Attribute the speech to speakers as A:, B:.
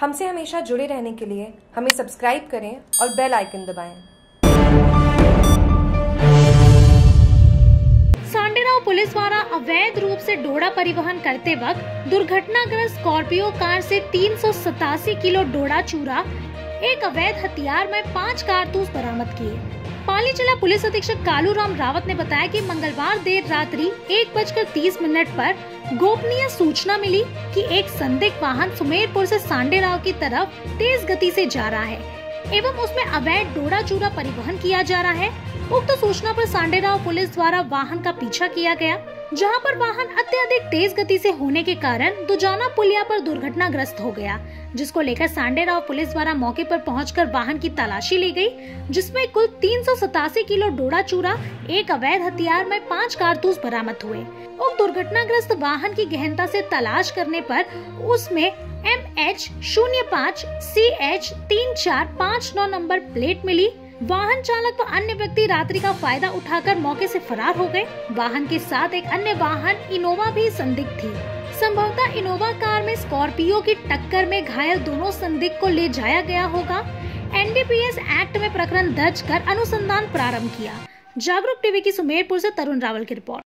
A: हमसे हमेशा जुड़े रहने के लिए हमें सब्सक्राइब करें और बेल आइकन दबाएँ।
B: सांडेराव पुलिस द्वारा अवैध रूप से डोडा परिवहन करते वक्त दुर्घटनाग्रस्त स्कॉर्पियो कार से तीन सौ सतासी किलो डोडा चूरा, एक अवैध हथियार में पाँच कारतूस बरामद किए पाली जिला पुलिस अधीक्षक कालू राम रावत ने बताया कि मंगलवार देर रात्रि एक बजकर तीस मिनट पर गोपनीय सूचना मिली कि एक संदिग्ध वाहन सुमेरपुर से सांडेराव की तरफ़ तेज गति से जा रहा है एवं उसमें अवैध डोरा चूरा परिवहन किया जा रहा है। उक्त सूचना पर सांडेराव पुलिस द्वारा वाहन का पीछा किया गया। जहाँ पर वाहन अत्यधिक तेज गति से होने के कारण दुजाना पुलिया पर दुर्घटनाग्रस्त हो गया, जिसको लेकर सांडेराव पुलिस द्वारा मौके पर पहुंचकर वाहन की तलाशी ली गई, जिसमें कुल तीन सौ सतासी किलो डोडा चूरा, एक अवैध हथियार में पाँच कारतूस बरामद हुए। उक्त दुर्घटनाग्रस्त वाहन की गहनता से तलाश करने पर उसमें एम एच शून्य पाँच सी एच तीन चार पाँच नौ नंबर प्लेट मिली वाहन चालक व अन्य व्यक्ति रात्रि का फ़ायदा उठाकर मौके से फरार हो गए। वाहन के साथ एक अन्य वाहन इनोवा भी संदिग्ध थी। संभवतः इनोवा कार में स्कॉर्पियो की टक्कर में घायल दोनों संदिग्ध को ले जाया गया होगा। एनडीपीएस एक्ट में प्रकरण दर्ज कर अनुसंधान प्रारंभ किया। जागरूक टीवी की सुमेरपुर से तरुण रावल की रिपोर्ट।